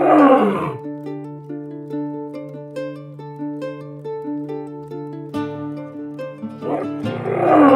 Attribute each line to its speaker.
Speaker 1: Yeah.